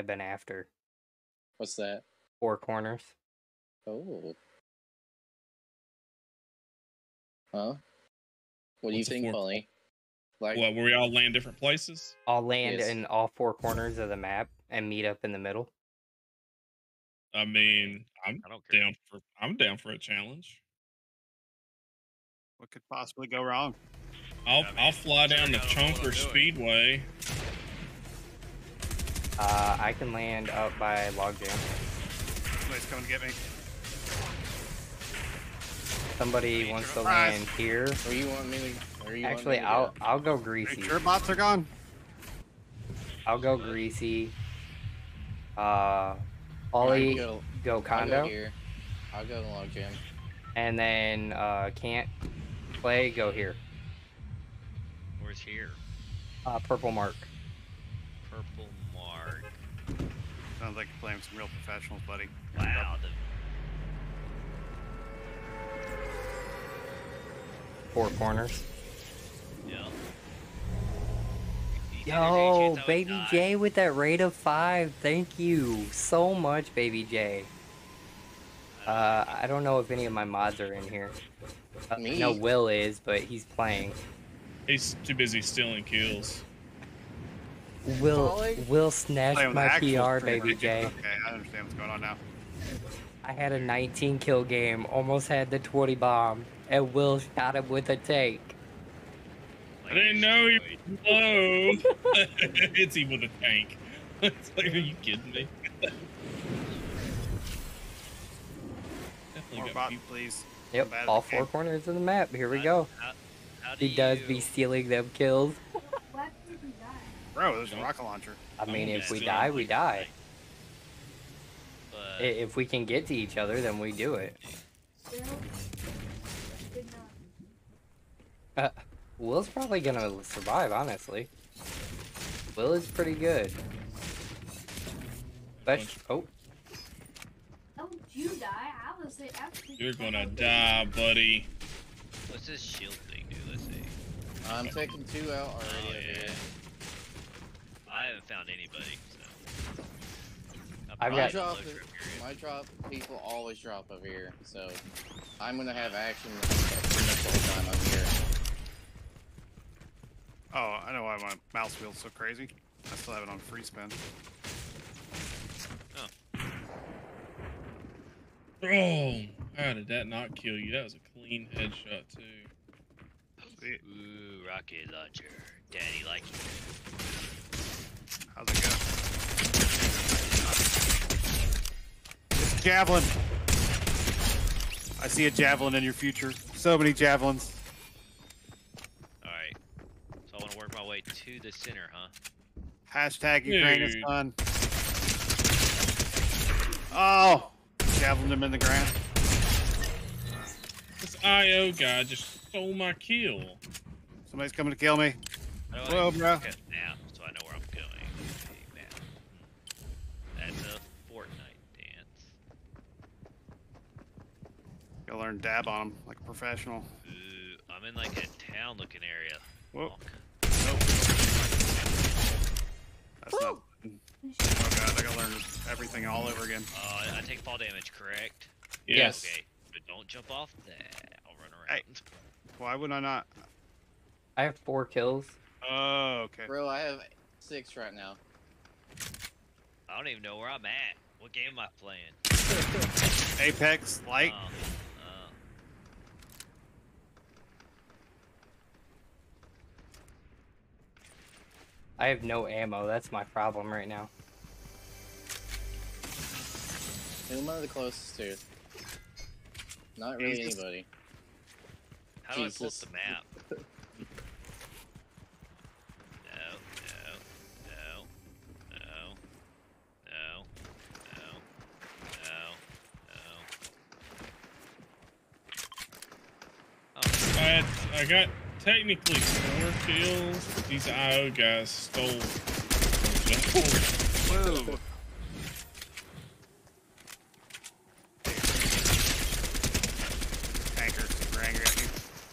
I've been after What's that? four corners. Oh. Huh? What do you What's a think, four- Polly? Like, What, where we all land different places? I'll land Yes. in all four corners of the map and meet up in the middle. I mean, I'm I don't down for I'm down for a challenge. What could possibly go wrong? I'll I mean, I'll fly down to I don't know Uh, I can land up by Logjam. Somebody's coming to get me. Somebody Hey, wants to surprise. land here. where you want me to? Where you Actually, want me to I'll go? I'll go greasy. sure bots are gone. I'll go greasy. Uh, Ollie can go, go I'll condo, go here. I'll go to log jam. and then uh, can't play go here. Where's here? Uh, purple mark. Sounds like you're playing some real professionals, buddy. Wow. The, Four corners. yeah. You think there's any Yo, chance I would Baby die? J with that rate of five. Thank you so much, Baby J. Uh, I don't know if any of my mods are in here. Uh, Me? No, Will is, but he's playing. He's too busy stealing kills. Will Ollie? Will snatched Playing with my PR. Baby J. Okay, I understand what's going on now. I had a 19 kill game, almost had the 20 bomb, and Will shot him with a tank. I didn't know he was low. it's him with a tank. it's like, are you kidding me? More bot, please. Yep, Bad all game. four corners of the map. Here we How- go. How, how do He does you, be stealing them kills. What did we die? Bro, there's a rocket launcher. I mean, Oh, if we die, we die. But If we can get to each other, then we do it. Still did not. Will's probably gonna survive, honestly. Will is pretty good. But oh, Don't you die? I was actually. You're gonna oh. die, buddy. what's this shield thing do? Let's see. I'm taking two out already. Oh, yeah. Here. I haven't found anybody. So. I've My got- drop, Look is- for a period. my drop people always drop over here, so I'm gonna have action pretty much the whole time I'm here. Oh, I know why my mouse wheel's so crazy. I still have it on free spin. Oh, how did that not kill you? That was a clean headshot too. Sweet. Ooh, rocket launcher. Daddy like it. How's it go? It's javelin. I see a javelin in your future. So many javelins. Alright. So I want to work my way to the center, huh? Hashtag Ukraine is fun. Oh! Javelin him in the ground. This IO guy just stole my kill. Somebody's coming to kill me. How do Whoa, I bro. look at map so I know where I'm going? Big map. That's a Fortnite dance. Gotta learn dab on him like a professional. Ooh, I'm in like a town looking area. Whoa. Fuck. That's not. Oh god, I gotta learn everything all over again. Uh, I take fall damage, correct? Yes. Okay, but don't jump off that. I'll run Hey. around. Why would I not? I have four kills. Oh, okay. Bro, I have six right now. I don't even know where I'm at. What game am I playing? Apex, light. Oh, oh. I have no ammo. That's my problem right now. Who am I the closest to? Not really Jesus. anybody. How do I pull up the map? No, no, no, no, no, no, no, no. Oh, I I got technically four kills. These IO guys stole. Whoa. Tanker, super angry at me.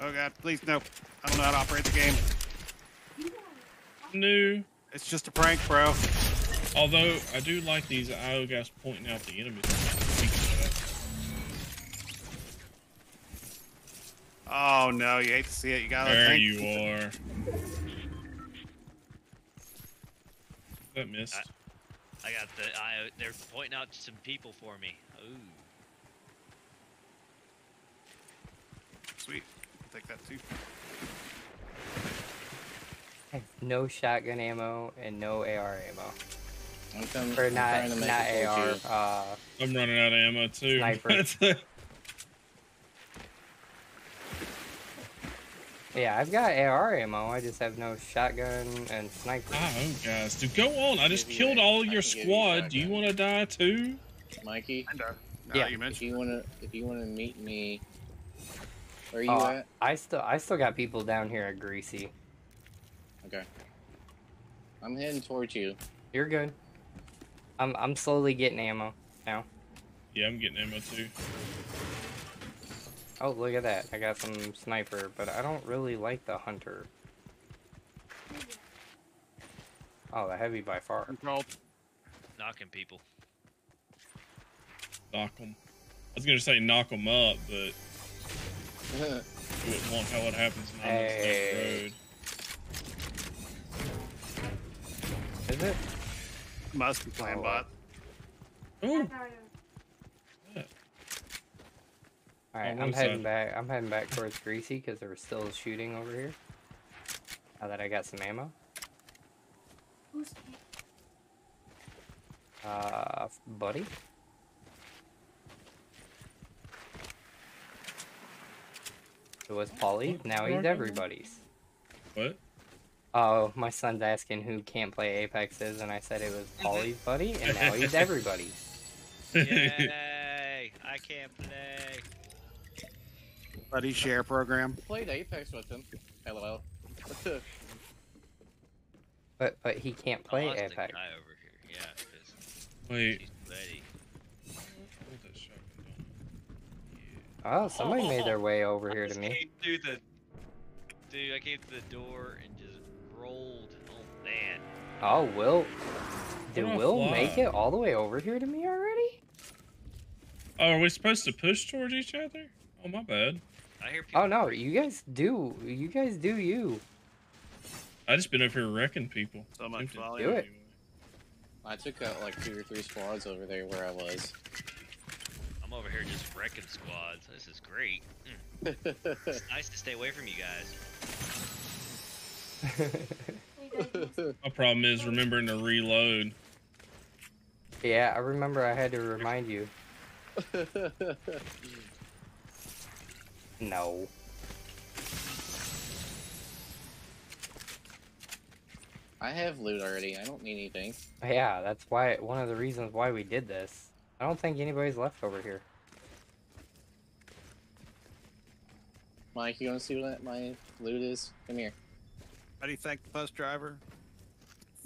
Oh god, please no. I don't know how to operate the game. New. It's just a prank, bro. Although I do like these IO guys pointing out the enemies. Oh no, you hate to see it. You gotta There think. you are. That missed. I got the. I. They're pointing out some people for me. Ooh. Sweet. I'll Take that too. No shotgun ammo and no AR ammo. I'm, coming, Or I'm not, trying to make not AR. Uh, I'm running out of ammo too. Sniper. yeah, I've got AR ammo. I just have no shotgun and sniper. IO guys, dude, go on. I just killed all I your can give you squad. Do you want to die too? Mikey, And uh, now Yeah. that you if mentioned you wanna if you wanna meet me, where are you Oh, at? I still, I still got people down here at Greasy. Okay. I'm heading towards you. You're good. I'm, I'm slowly getting ammo now. Yeah, I'm getting ammo too. Oh, look at that. I got some sniper, but I don't really like the hunter. Oh, the heavy by far. controlled. Knocking people. Knock them. I was gonna say knock them up, but wouldn't want how it happens nine months down the Hey. road. Is it? Must be playing Oh, bot. Oh, Alright, Oh, I'm I'm heading sorry. back. I'm heading back towards Greasy because there was still shooting over here. Now that I got some ammo. Who's Uh, buddy. It was Polly. Now he's everybody's. what? Oh, my son's asking who can't play Apex is, and I said it was Polly's buddy, and now he's everybody's. Yay! I can't play. Buddy share program. Played Apex with him. LOL. But but he can't play oh, that's the Apex. guy over here. Yeah, 'cause Wait. she's ready. hold that Oh, somebody made their way over I here to me. Came through the, dude, I came through the door and just rolled. Oh man. Oh, Will. Did What a Will make it all the way over here to me already? Oh, are we supposed to push towards each other? Oh, my bad. I hear people. Oh no, you guys do. You guys do you. I just been over here wrecking people. So much Tempted. volume. Do it. I took out like two or three squads over there where I was. I'm over here just wrecking squads. This is great. Mm, It's nice to stay away from you guys. My problem is remembering to reload. yeah, I remember I had to remind you. No. I have loot already. I don't need anything. Yeah, that's why one of the reasons why we did this. I don't think anybody's left over here. Mike, you want to see what my loot is? Come here. How do you think the bus driver?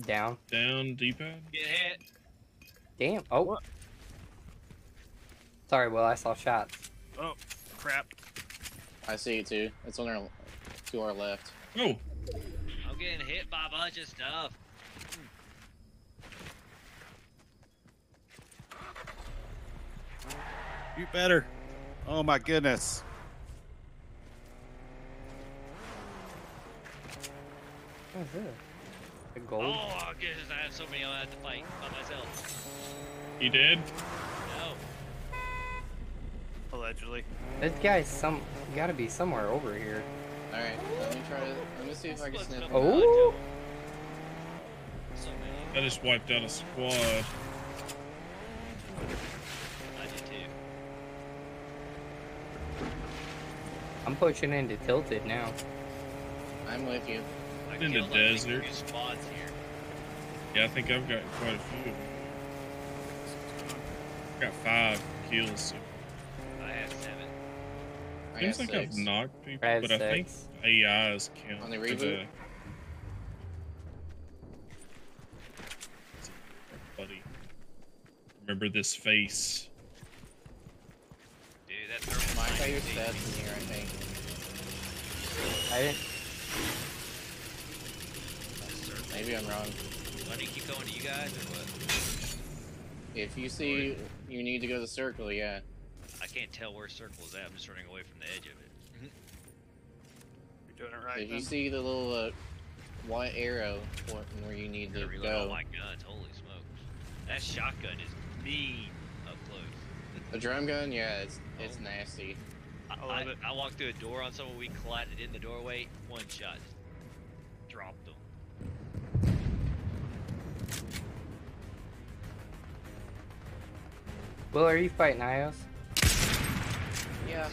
Down. Down, D-pad. Get hit. Damn. Oh. Sorry, Will. I saw shots. Oh, crap. I see it too. It's on our to our left. Oh, I'm getting hit by a bunch of stuff. You better. Oh my goodness. What is this? The gold? Oh, my goodness, I have so many I have to fight by myself. you did? No. Allegedly. This guy's some gotta be somewhere over here. All right, let me try to. Let me see if I can Let's sniff. him. Oh. I just wiped out a squad. I did too. I'm pushing into tilted now. I'm with you. I In the desert. three here. Yeah, I think I've got quite a few. I got five kills. So I have seven. I seems like I've knocked people, I have but I think six. AIs uh, count. On the for reboot? Buddy, remember this face. Dude, that thermal Mike, got mining your thing- stats in here, I think. I didn't. Maybe I'm wrong. Do I keep going to you guys or what? If you see you need to go to the circle, yeah. I can't tell where circle is at. I'm just running away from the edge of it. You're doing it right. If you see the little uh, white arrow pointing where you need Gotta to reload all go, my guns. Holy smokes. That shotgun is mean up close. the drum gun, yeah, it's it's Oh. nasty. I, I I, it. I walked through a door on someone, we collided in the doorway, one shot. Dropped them. Will, are you fighting Ios? Yeah.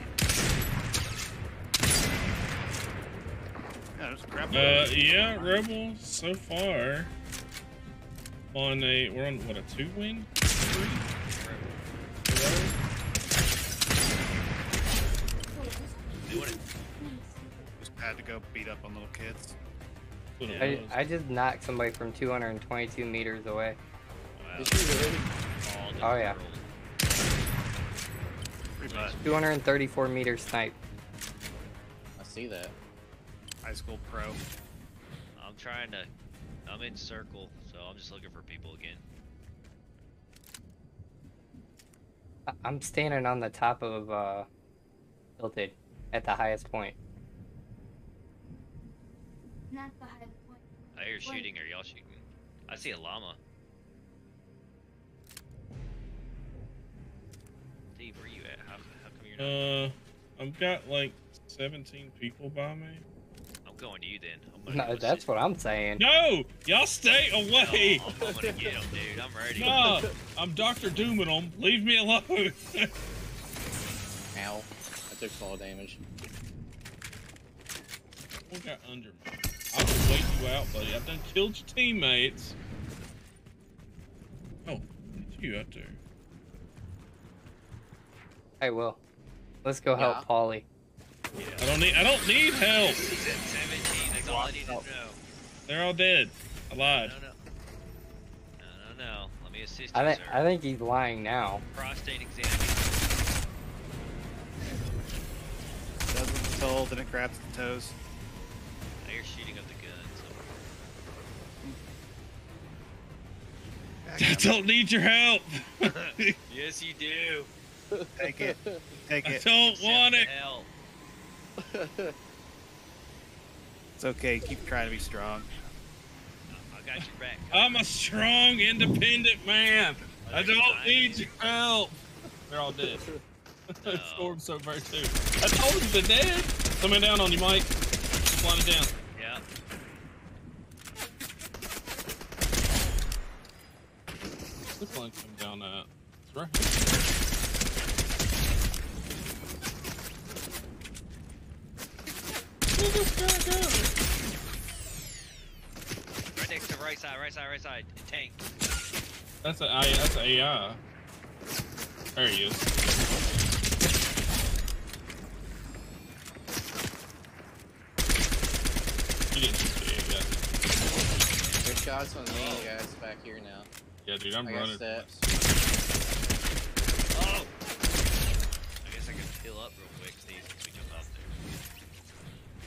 Yeah, there's crap. Uh, yeah, Rebel so far on a we're on what a two win. Three? Doing it. Just had to go beat up on little kids. That's what I. I just knocked somebody from 222 meters away. Wow. Did really? All Oh, yeah. World. Pretty much. 234 meter snipe. I see that. High school pro. I'm trying to. I'm in circle, so I'm just looking for people again. I- I'm standing on the top of uh, Tilted at the highest point. Not the highest point. I hear Wait. shooting. Are y'all shooting? I see a llama. Uh, I've got like 17 people by me. I'm going to you then. I'm gonna No, that's sit- what I'm saying. No, y'all stay No, away. I'm, I'm gonna get him, dude. I'm ready. No, I'm Doctor Dooming them. Leave me alone. Ow. I took fall damage. What got under me? I will wait you out, buddy. I've done killed your teammates. Oh, it's you out there. I will. Let's go help Yeah. Polly. I don't need. I don't need help. He's 17. That's all I need to know. They're all dead. I No, lied. no. No, no, no. Let me assist you, I think sir. I think he's lying now. Prostate examination. Does what it's told, then it grabs the toes. Now you're shooting up the I don't need your help. yes, you do. Take it. Take it. I don't Accept want it. Help. It's okay. Keep trying to be strong. I got your back. I'm a strong, independent man. I don't need your help. They're all dead. No. Oh. Storm's so very too. I told you they're dead. Coming down on you, Mike. Flying down. Yeah. Look like come down that. It's right here. Where'd this guy go? Right next to right side, right side, right side. Tank. That's a I. That's a AI. There he is. He didn't just be a. There's shots on me, guys, back here now. Yeah, dude, I'm I got steps. Oh! I guess I can heal up real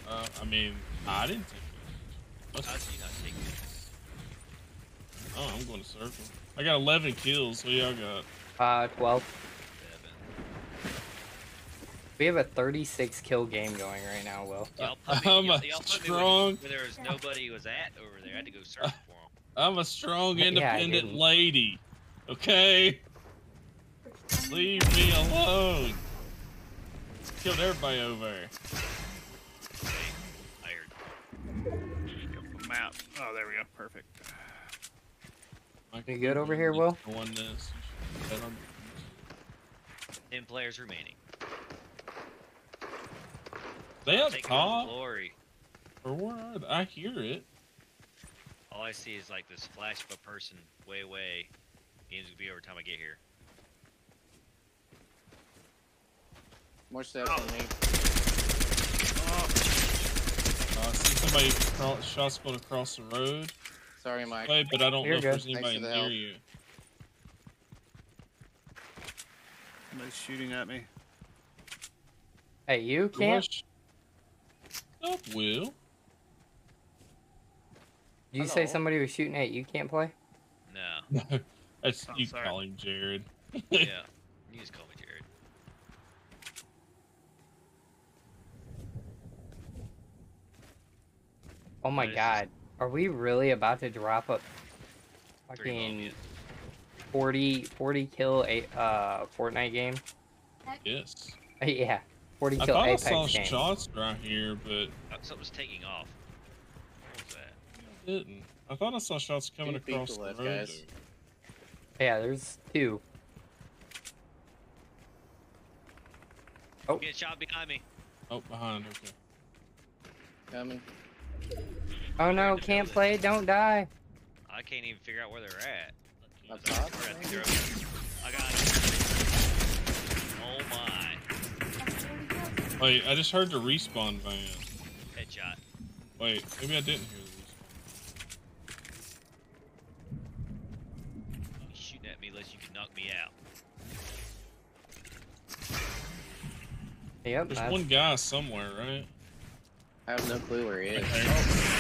Uh, I mean, I didn't take it. Must- How's you not taking it? Oh, I'm going to circle. I got 11 kills. What y'all got? Uh, 12. We have a 36 kill game going right now, Will. Y'all I'm a y'all put me strong- where, where there was nobody was at over there. I had to go search for him. I'm a strong, independent didn't. lady. Okay? Leave me alone. Killed everybody over there. Map. Oh, there we go. Perfect. You good over here, Will? Won this. Bet on- Ten players remaining. They up Taking on top? glory. Or where are they? I hear it. All I see is like this flash of a person way way. Game's gonna be over time I get here. More steps on me. Oh. I see somebody cro- shots going across the road. Sorry, Mike. Wait, but I don't You're know if there's anybody Thanks the near help. you. Somebody's shooting at me. Hey, you can't. Rush. Stop, Will. Did you say somebody was shooting at you? Can't play. No. That's Oh, you sorry. calling Jared. Yeah. You just call me Jared. Oh my What is this? god. Are we really about to drop a fucking Mobius. 40, 40 kill a uh Fortnite game? Yes. yeah. 40 kill I kill thought I Apex saw game. shots right here, but Oh, something's taking off. What was that? I didn't. I thought I saw shots coming Two across the left, road. guys. Yeah, there's two. Oh. Get shot behind me. Oh, behind. Okay. Coming. Oh no, can't play, don't die. I can't even figure out where they're at. Up I top? they're up- I got it. Oh my. Wait, I just heard the respawn van. Headshot. Wait, maybe I didn't hear the You shooting at me unless you can knock me out. Yep, respawn. There's that's, one guy somewhere, right? I have no clue where he is.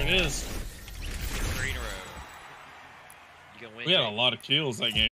There it is. Three in a row. You gonna win? We had a lot of kills that game.